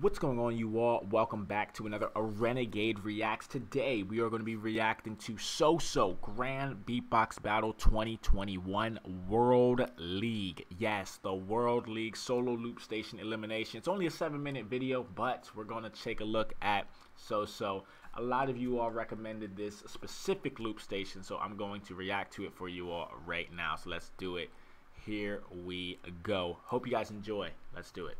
What's going on, you all? Welcome back to another A Renegade Reacts. Today, we are going to be reacting to So-So Grand Beatbox Battle 2021 World League. Yes, the World League Solo Loop Station Elimination. It's only a 7-minute video, but we're going to take a look at So-So. A lot of you all recommended this specific loop station, so I'm going to react to it for you all right now. So let's do it. Here we go. Hope you guys enjoy. Let's do it.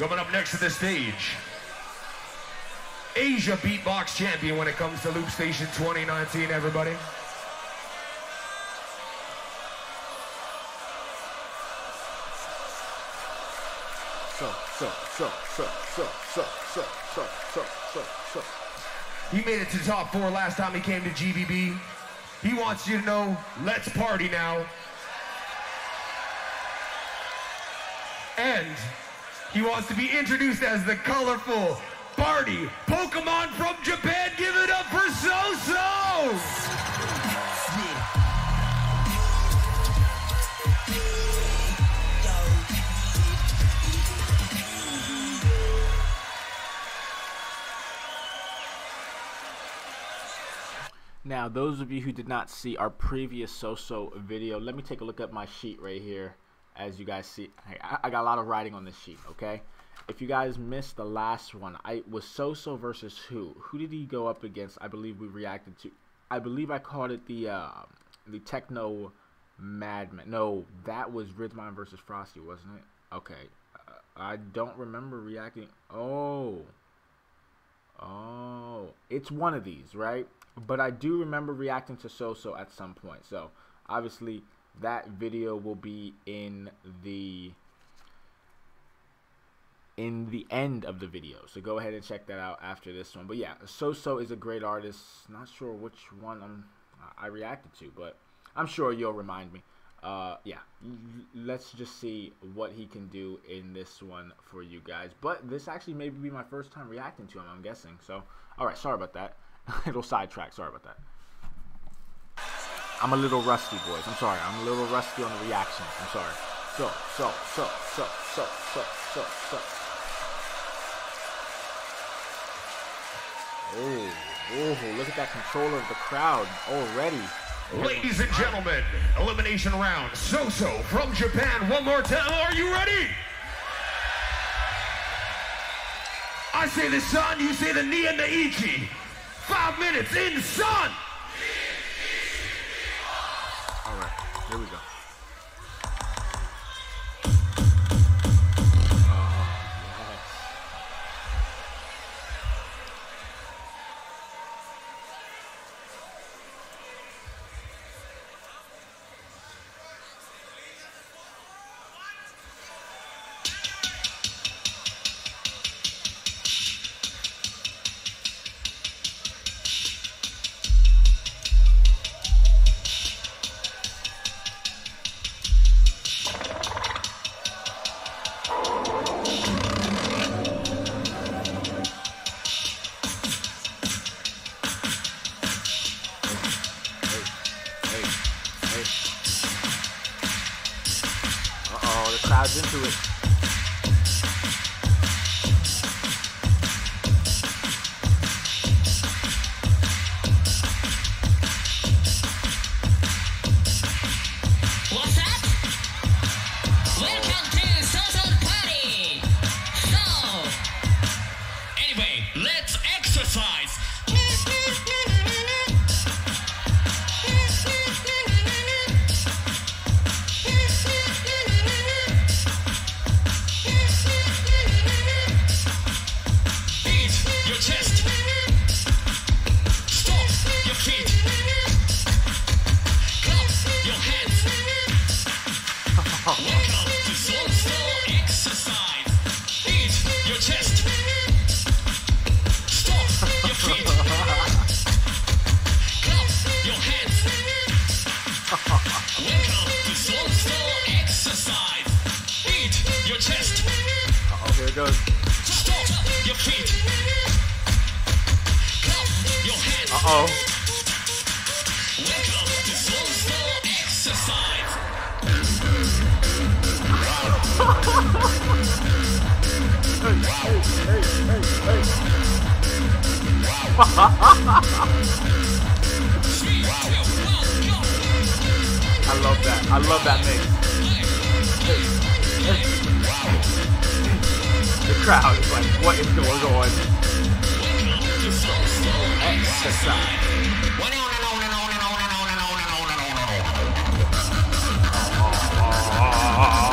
Coming up next to the stage, Asia Beatbox Champion when it comes to Loop Station 2019, everybody. So, so, so, so, so, so, so, so, so, so, so. He made it to top four last time he came to GBB. He wants you to know, let's party now. And he wants to be introduced as the colorful party Pokemon from Japan. Give it up for So-So! Now, those of you who did not see our previous So-So video, let me take a look at my sheet right here. As you guys see, I, got a lot of writing on this sheet, okay? If you guys missed the last one, I was So-So versus who? Who did he go up against? I believe we reacted to. I believe I called it the uh, the Techno Madman. No, that was Ridmon versus Frosty, wasn't it? Okay. Uh, I don't remember reacting. Oh. Oh. It's one of these, right? But I do remember reacting to So-So at some point. So obviously that video will be in the in the end of the video. So go ahead and check that out after this one. But yeah, So-So is a great artist. Not sure which one I'm I reacted to, but I'm sure you'll remind me. Uh, yeah, let's just see what he can do in this one for you guys. But this actually may be my first time reacting to him, I'm guessing. So, all right, sorry about that. little sidetrack. Sorry about that. I'm a little rusty, boys. I'm sorry. I'm a little rusty on the reactions. I'm sorry. So, so, so, so, so, so, so, so. Oh, oh, look at that control of the crowd already. Ladies and gentlemen, elimination round. So-So from Japan. One more time. Are you ready? I say the san, you say the ni and the ichi. Five minutes in, the All crowd's into it. it goes. Uh oh. hey, hey, hey. I love that. I love that mix. Crowd is like, what is going on? Exercise. Your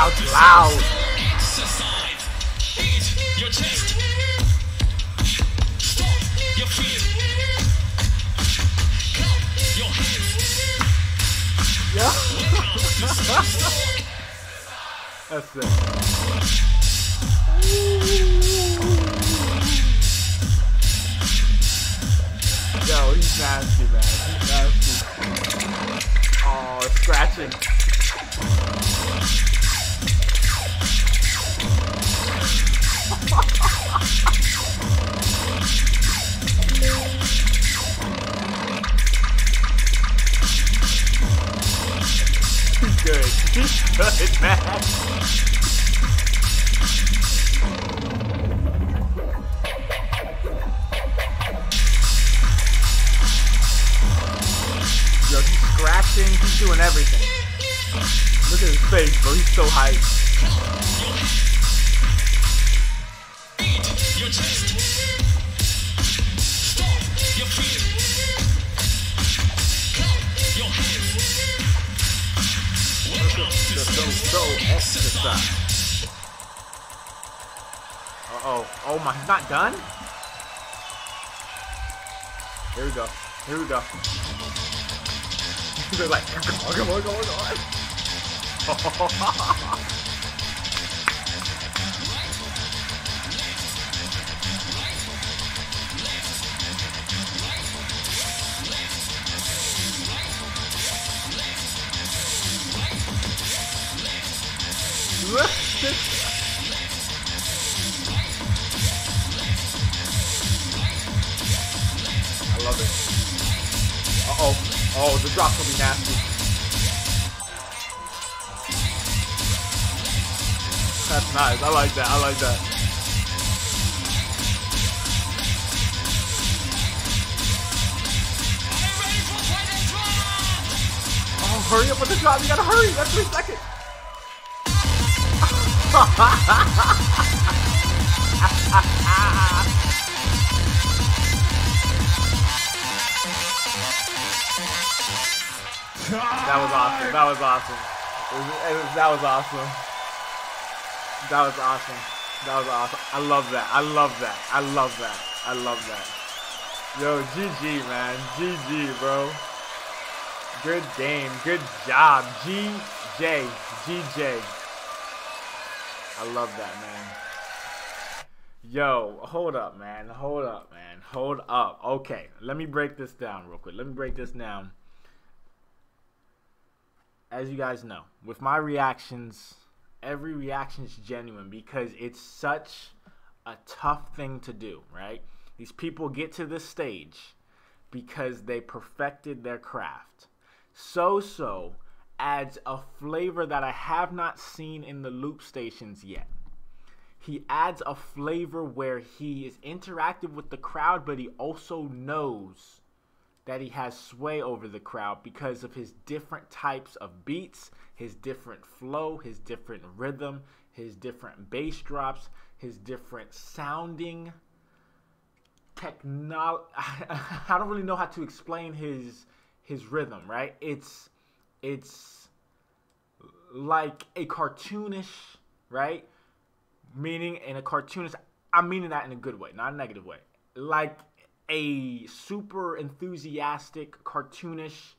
Clap your hands. That's it. Yo, he's nasty, man. He's nasty. Oh, scratching. He's scratching. He's doing everything. Look at his face, bro. He's so hyped. Beat your. Stomp your hands. Exercise. Uh oh. Oh my, not done? Here we go. Here we go. They're like, come on, come on, come on, come on. I love it. Uh oh. Oh, the drop will be nasty. That's nice. I like that. I like that. Oh, hurry up with the drop. You gotta hurry. That's three seconds. That was awesome. That was awesome. It was, it was, that was awesome. That was awesome. That was awesome. I love that. I love that. I love that. I love that. Yo, GG, man. GG, bro. Good game. Good job. GJ. GJ. I love that, man. Yo, hold up, man. Hold up, man. Hold up. Okay, let me break this down real quick. Let me break this down as you guys know, with my reactions, every reaction is genuine because it's such a tough thing to do, right? These people get to this stage because they perfected their craft. So So adds a flavor that I have not seen in the loop stations yet. He adds a flavor where he is interactive with the crowd, but he also knows that he has sway over the crowd because of his different types of beats, his different flow, his different rhythm, his different bass drops, his different sounding technology. I don't really know how to explain his his rhythm, right? It's it's like a cartoonish, right? Meaning in a cartoonist, I'm meaning that in a good way, not a negative way. Like a super enthusiastic, cartoonish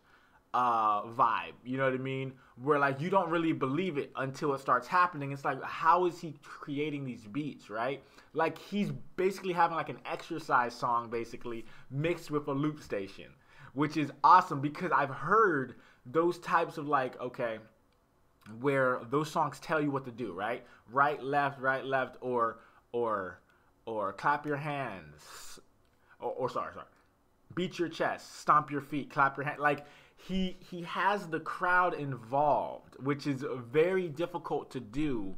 uh vibe you know what i mean where like you don't really believe it until it starts happening it's like how is he creating these beats right like he's basically having like an exercise song basically mixed with a loop station which is awesome because i've heard those types of like okay where those songs tell you what to do right right left right left or or or clap your hands or, or sorry sorry beat your chest, stomp your feet, clap your hand. Like he he has the crowd involved, which is very difficult to do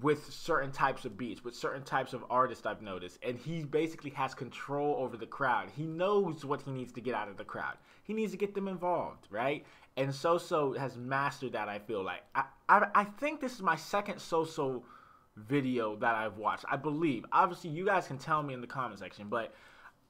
with certain types of beats, with certain types of artists I've noticed. And he basically has control over the crowd. He knows what he needs to get out of the crowd. He needs to get them involved, right? And So So has mastered that, I feel like. I, I, I think this is my second So So video that I've watched. I believe. Obviously, you guys can tell me in the comment section, but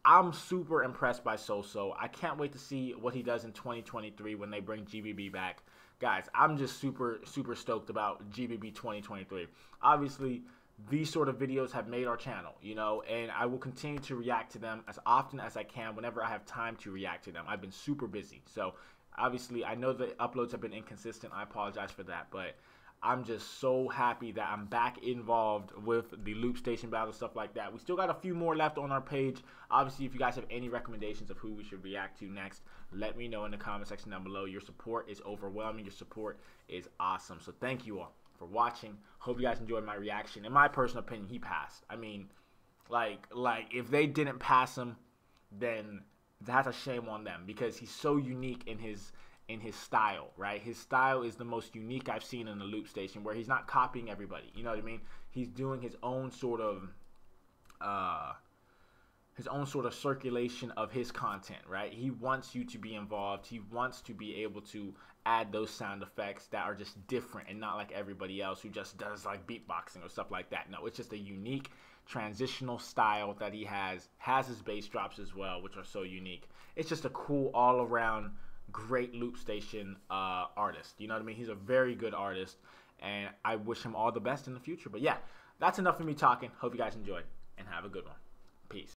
I'm super impressed by Soso. I can't wait to see what he does in 2023 when they bring GBB back. Guys, I'm just super, super stoked about GBB 2023. Obviously, these sort of videos have made our channel, you know, and I will continue to react to them as often as I can whenever I have time to react to them. I've been super busy. So, obviously, I know the uploads have been inconsistent. I apologize for that, but I'm just so happy that I'm back involved with the loop station battle stuff like that. We still got a few more left on our page. Obviously, if you guys have any recommendations of who we should react to next, let me know in the comment section down below. Your support is overwhelming. Your support is awesome. So thank you all for watching. Hope you guys enjoyed my reaction. In my personal opinion, he passed. I mean, like like if they didn't pass him, then that's a shame on them because he's so unique in his in his style, right? His style is the most unique I've seen in the loop station where he's not copying everybody. You know what I mean? He's doing his own sort of uh his own sort of circulation of his content, right? He wants you to be involved. He wants to be able to add those sound effects that are just different and not like everybody else who just does like beatboxing or stuff like that. No, it's just a unique transitional style that he has. Has his bass drops as well, which are so unique. It's just a cool all around great loop station uh, artist. You know what I mean? He's a very good artist, and I wish him all the best in the future. But yeah, that's enough of me talking. Hope you guys enjoyed, and have a good one. Peace.